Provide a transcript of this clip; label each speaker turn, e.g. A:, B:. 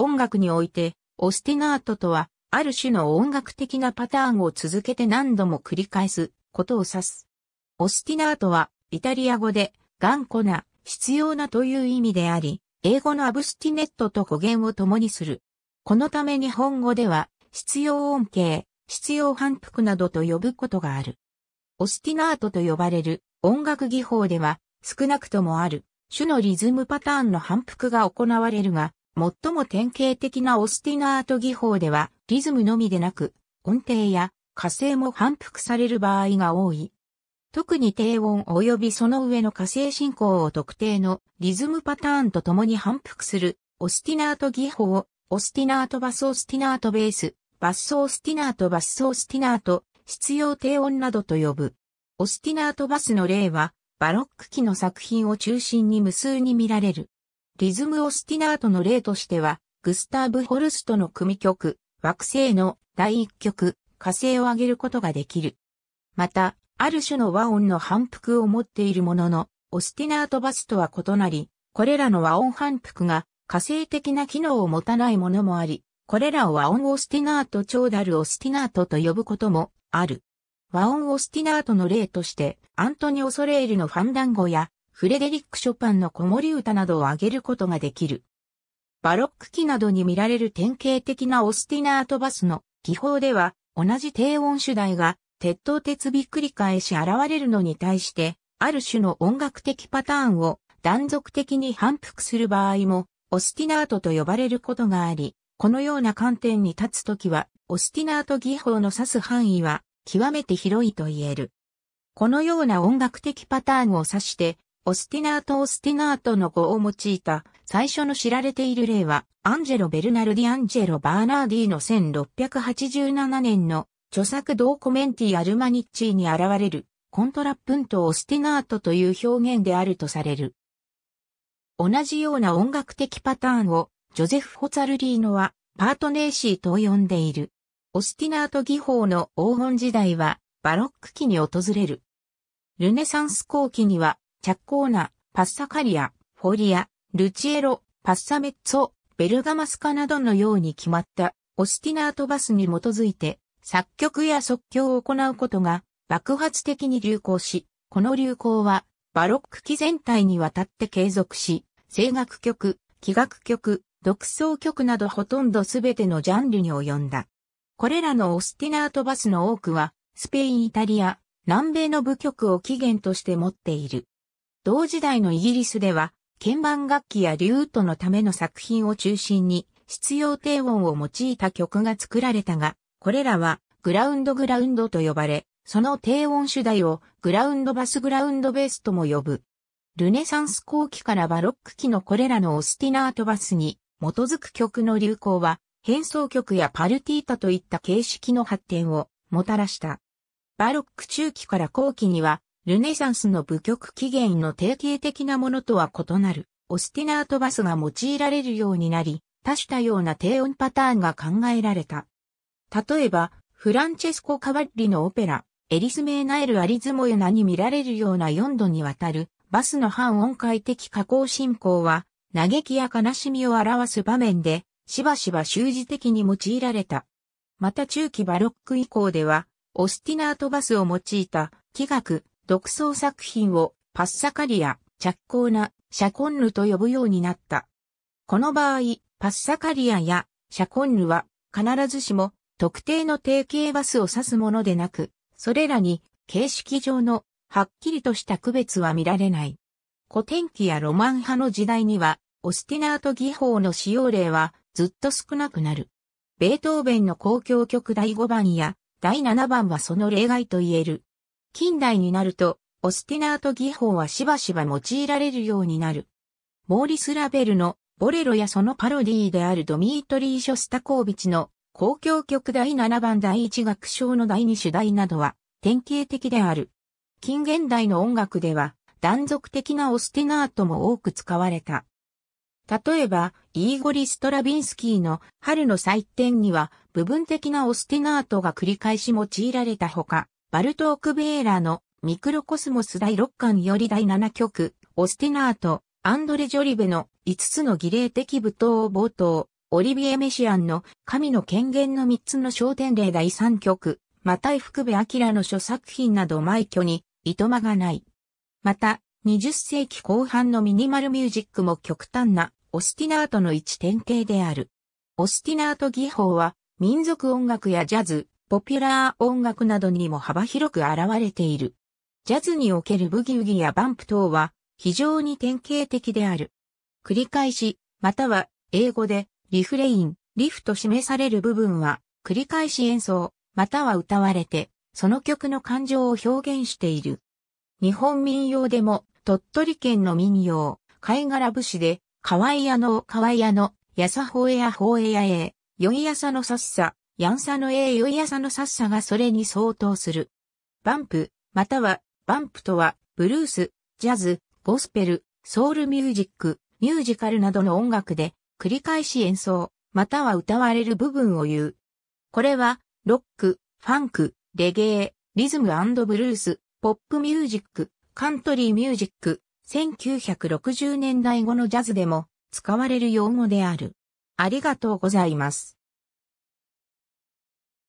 A: 音楽において、オスティナートとは、ある種の音楽的なパターンを続けて何度も繰り返すことを指す。オスティナートは、イタリア語で、頑固な、必要なという意味であり、英語のアブスティネットと語源を共にする。このため日本語では、必要音形、必要反復などと呼ぶことがある。オスティナートと呼ばれる音楽技法では少なくともある種のリズムパターンの反復が行われるが、最も典型的なオスティナート技法ではリズムのみでなく音程や和声も反復される場合が多い。特に低音及びその上の和声進行を特定のリズムパターンと共に反復するオスティナート技法、オスティナートバスオスティナートベース、バッソ・オスティナートバッソ・オスティナート、執拗低音などと呼ぶ。オスティナートバスの例は、バロック期の作品を中心に無数に見られる。リズムオスティナートの例としては、グスターブ・ホルストの組曲、惑星の第一曲、火星を挙げることができる。また、ある種の和音の反復を持っているものの、オスティナートバスとは異なり、これらの和音反復が火星的な機能を持たないものもあり、これらを和音オスティナート超ダルオスティナートと呼ぶこともある。和音オスティナートの例として、アントニオ・ソレールのファンダンゴや、フレデリック・ショパンの子守歌などを挙げることができる。バロック期などに見られる典型的なオスティナートバスの技法では、同じ低音主題が、鉄頭鉄尾繰り返し現れるのに対して、ある種の音楽的パターンを断続的に反復する場合も、オスティナートと呼ばれることがあり、このような観点に立つときは、オスティナート技法の指す範囲は極めて広いと言える。このような音楽的パターンを指して、オスティナート・オスティナートの語を用いた最初の知られている例は、アンジェロ・ベルナルディ・アンジェロ・バーナーディの1687年の著作 Documenti armonici に現れる contrappunto ostinato という表現であるとされる。同じような音楽的パターンをジョゼッフォ・ツァルリーノは pertinacie と呼んでいる。オスティナート技法の黄金時代はバロック期に訪れる。ルネサンス後期にはチャッコーナ、パッサカリア、フォリア、ルチエロ、パッサメッツォ、ベルガマスカなどのように決まったオスティナートバスに基づいて作曲や即興を行うことが爆発的に流行し、この流行はバロック期全体にわたって継続し、声楽曲、器楽曲、独奏曲などほとんどすべてのジャンルに及んだ。これらのオスティナートバスの多くは、スペイン、イタリア、南米の部曲を起源として持っている。同時代のイギリスでは、鍵盤楽器やリュートのための作品を中心に、必要低音を用いた曲が作られたが、これらはグラウンドグラウンドと呼ばれ、その低音主題をグラウンドバスグラウンドベースとも呼ぶ。ルネサンス後期からバロック期のこれらのオスティナートバスに基づく曲の流行は、変奏曲やパルティータといった形式の発展をもたらした。バロック中期から後期には、ルネサンスの舞曲起源の定型的なものとは異なる、オスティナートバスが用いられるようになり、多種多様な低音パターンが考えられた。例えば、フランチェスコ・カバッリのオペラ、エリスメーナエル・アリズモヨナに見られるような4度にわたるバスの反音階的加工進行は、嘆きや悲しみを表す場面で、しばしば習字的に用いられた。また中期バロック以降では、オスティナートバスを用いた、器楽、独奏作品をパッサカリア、チャッコーナ、シャコンヌと呼ぶようになった。この場合、パッサカリアやシャコンヌは必ずしも特定の定型バスを指すものでなく、それらに形式上のはっきりとした区別は見られない。古典期やロマン派の時代には、オスティナート技法の使用例はずっと少なくなる。ベートーベンの交響曲第5番や第7番はその例外と言える。近代になると、オスティナート技法はしばしば用いられるようになる。モーリス・ラベルのボレロやそのパロディーであるドミートリー・ショスタコービチの交響曲第7番第1楽章の第2主題などは典型的である。近現代の音楽では断続的なオスティナートも多く使われた。例えば、イーゴリ・ストラビンスキーの春の祭典には部分的なオスティナートが繰り返し用いられたほか、バルトーク・ベーラのミクロコスモス第6巻より第7曲、オスティナート、アンドレ・ジョリベの5つの儀礼的舞踏を冒頭、オリビエ・メシアンの神の権限の三つの焦点例第三曲、また福部明の諸作品など枚挙に、いとまがない。また、20世紀後半のミニマルミュージックも極端なオスティナートの一典型である。オスティナート技法は民族音楽やジャズ、ポピュラー音楽などにも幅広く現れている。ジャズにおけるブギウギやバンプ等は非常に典型的である。繰り返し、または英語でリフレイン、リフと示される部分は繰り返し演奏、または歌われて、その曲の感情を表現している。日本民謡でも鳥取県の民謡、貝殻節で、河合屋の河合屋の、やさほえやほえやえ、よいやさのさっさ、やんさのえよいやさのさっさがそれに相当する。バンプ、または、バンプとは、ブルース、ジャズ、ゴスペル、ソウルミュージック、ミュージカルなどの音楽で、繰り返し演奏、または歌われる部分を言う。これは、ロック、ファンク、レゲエ、リズムブルース、ポップミュージック、カントリーミュージック、1960年代後のジャズでも使われる用語である。ありがとうございます。